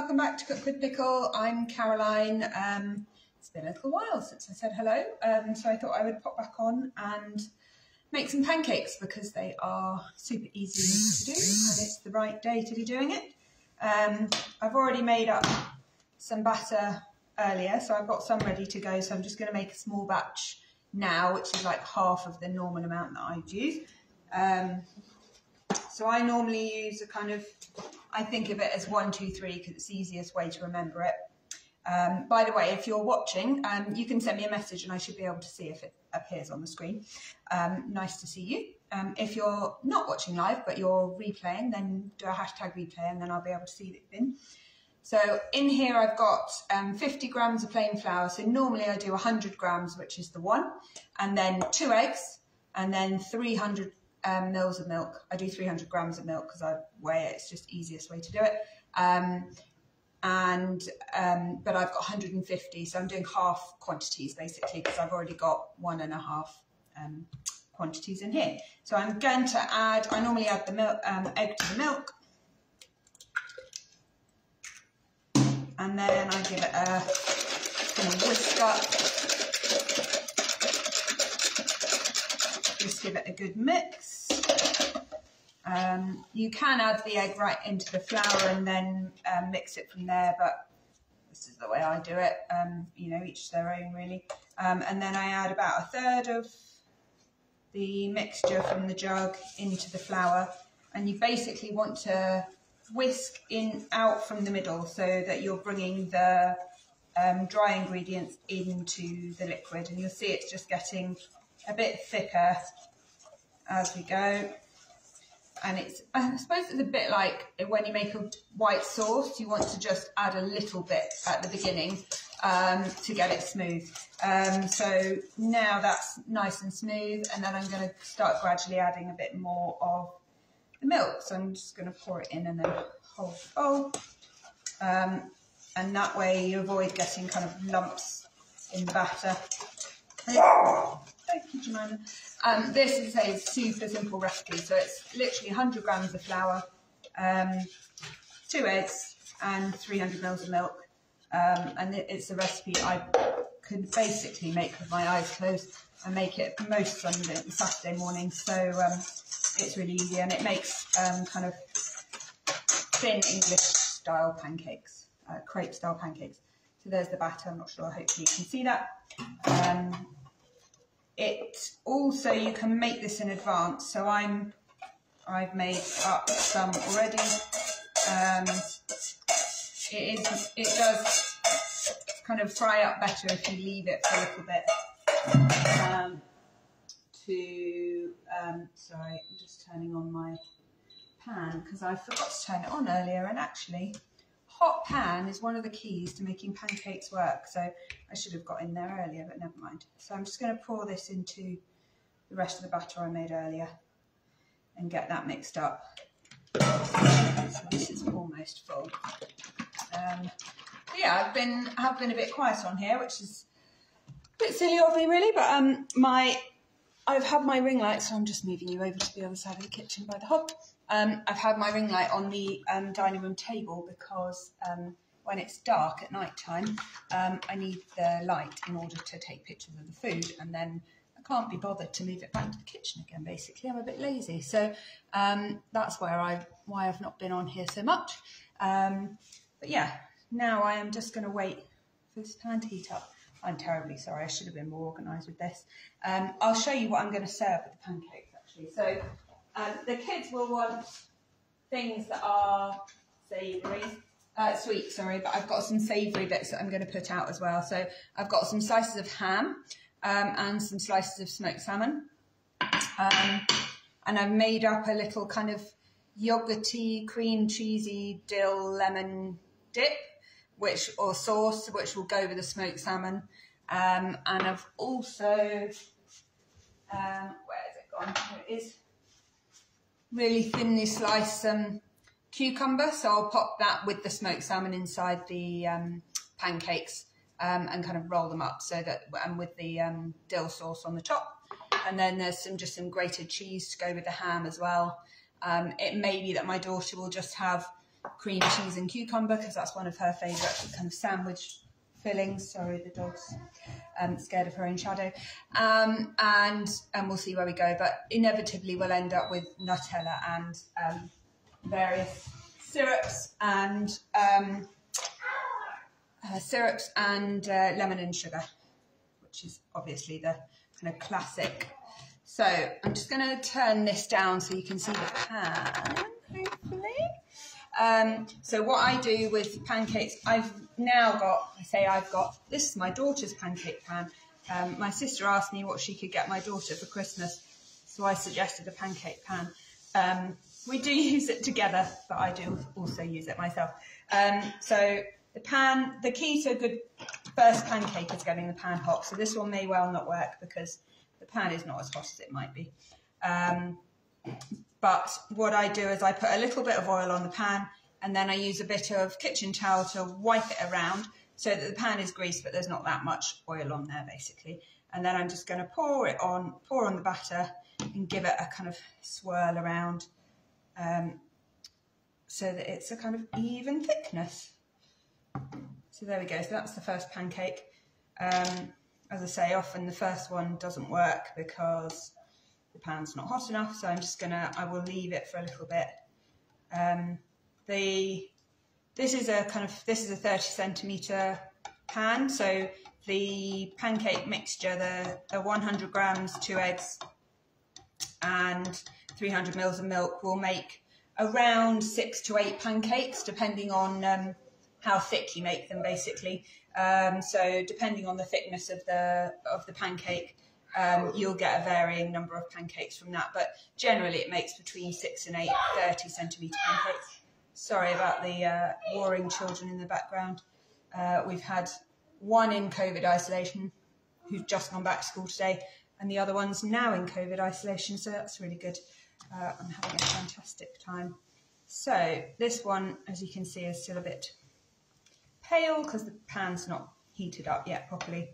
welcome back to Cook with Pickle. I'm Caroline. Um, it's been a little while since I said hello, um, so I thought I would pop back on and make some pancakes because they are super easy to do and it's the right day to be doing it. Um, I've already made up some batter earlier, so I've got some ready to go, so I'm just going to make a small batch now, which is like half of the normal amount that I'd use. Um, so I normally use a kind of, I think of it as one, two, three, because it's the easiest way to remember it. Um, by the way, if you're watching, um, you can send me a message and I should be able to see if it appears on the screen. Um, nice to see you. Um, if you're not watching live, but you're replaying, then do a hashtag replay and then I'll be able to see it in. So in here I've got um, 50 grams of plain flour. So normally I do 100 grams, which is the one, and then two eggs, and then 300 um, mils of milk. I do 300 grams of milk because I weigh it. It's just easiest way to do it. Um, and um, but I've got 150, so I'm doing half quantities basically because I've already got one and a half um, quantities in here. So I'm going to add. I normally add the milk, um, egg to the milk, and then I give it a whisk up. Just give it a good mix. Um, you can add the egg right into the flour and then um, mix it from there, but this is the way I do it. Um, you know, each their own really. Um, and then I add about a third of the mixture from the jug into the flour. And you basically want to whisk in out from the middle so that you're bringing the um, dry ingredients into the liquid. And you'll see it's just getting a bit thicker as we go and it's I suppose it's a bit like when you make a white sauce, you want to just add a little bit at the beginning um, to get it smooth. Um, so now that's nice and smooth, and then I'm going to start gradually adding a bit more of the milk. So I'm just going to pour it in and then hold the bowl, um, and that way you avoid getting kind of lumps in the batter. Thank you, Jemima. Um, this is a super simple recipe. So it's literally 100 grams of flour, um, two eggs, and 300 mils of milk. Um, and it's a recipe I could basically make with my eyes closed. I make it most Sunday, Saturday morning, so um, it's really easy and it makes um, kind of thin English style pancakes, uh, crepe style pancakes. So there's the batter. I'm not sure. Hopefully you can see that. Um, it also, you can make this in advance. So I'm, I've made up some already. Um, it is, it does kind of fry up better if you leave it for a little bit. Um, to, um, sorry, I'm just turning on my pan because I forgot to turn it on earlier and actually hot pan is one of the keys to making pancakes work. So I should have got in there earlier, but never mind. So I'm just going to pour this into the rest of the batter I made earlier and get that mixed up. So this is almost full. Um, yeah, I've been have been a bit quiet on here, which is a bit silly of me really, but um, my I've had my ring light, so I'm just moving you over to the other side of the kitchen by the hob. Um, I've had my ring light on the um, dining room table because um, when it's dark at night time, um, I need the light in order to take pictures of the food and then I can't be bothered to move it back to the kitchen again, basically. I'm a bit lazy. So um, that's where I, why I've not been on here so much. Um, but yeah, now I am just going to wait for this pan to heat up. I'm terribly sorry, I should have been more organised with this. I'll show you what I'm going to serve with the pancakes actually. So um, the kids will want things that are savoury, uh, sweet, sorry, but I've got some savoury bits that I'm going to put out as well. So I've got some slices of ham um, and some slices of smoked salmon. Um, and I've made up a little kind of yogurty, cream cheesy dill lemon dip, which or sauce, which will go with the smoked salmon. Um, and I've also, um, where is it gone? Here it is really thinly slice some cucumber. So I'll pop that with the smoked salmon inside the um, pancakes um, and kind of roll them up so that, and with the um, dill sauce on the top. And then there's some just some grated cheese to go with the ham as well. Um, it may be that my daughter will just have cream cheese and cucumber because that's one of her favourite kind of sandwich fillings. Sorry, the dog's um, scared of her own shadow. Um, and and we'll see where we go. But inevitably, we'll end up with Nutella and um, various syrups and um, uh, syrups and uh, lemon and sugar, which is obviously the kind of classic. So I'm just going to turn this down so you can see the pan, hopefully. Um, so what I do with pancakes, I've now got, I say I've got, this is my daughter's pancake pan. Um, my sister asked me what she could get my daughter for Christmas, so I suggested a pancake pan. Um, we do use it together, but I do also use it myself. Um, so the pan, the key to a good first pancake is getting the pan hot. So this one may well not work because the pan is not as hot as it might be. Um, but what I do is I put a little bit of oil on the pan and then I use a bit of kitchen towel to wipe it around so that the pan is greased, but there's not that much oil on there basically. And then I'm just going to pour it on, pour on the batter and give it a kind of swirl around um, so that it's a kind of even thickness. So there we go. So that's the first pancake. Um, as I say, often the first one doesn't work because the pan's not hot enough. So I'm just gonna, I will leave it for a little bit. Um, the this is a kind of this is a 30 centimeter pan. So the pancake mixture, the, the 100 grams, two eggs, and 300 mils of milk will make around six to eight pancakes, depending on um, how thick you make them, basically. Um, so depending on the thickness of the of the pancake, um, you'll get a varying number of pancakes from that. But generally, it makes between six and eight 30 centimetre pancakes. Sorry about the uh, warring children in the background. Uh, we've had one in COVID isolation who's just gone back to school today, and the other one's now in COVID isolation, so that's really good. Uh, I'm having a fantastic time. So this one, as you can see, is still a bit pale because the pan's not heated up yet properly.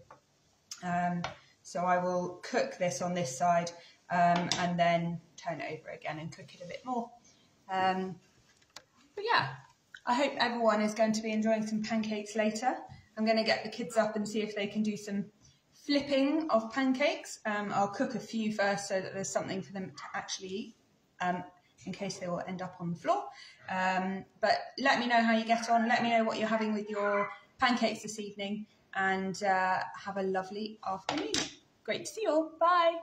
Um, so I will cook this on this side um, and then turn it over again and cook it a bit more. Um, but yeah, I hope everyone is going to be enjoying some pancakes later. I'm going to get the kids up and see if they can do some flipping of pancakes. Um, I'll cook a few first so that there's something for them to actually eat um, in case they will end up on the floor. Um, but let me know how you get on. Let me know what you're having with your pancakes this evening and uh, have a lovely afternoon. Great to see you all. Bye.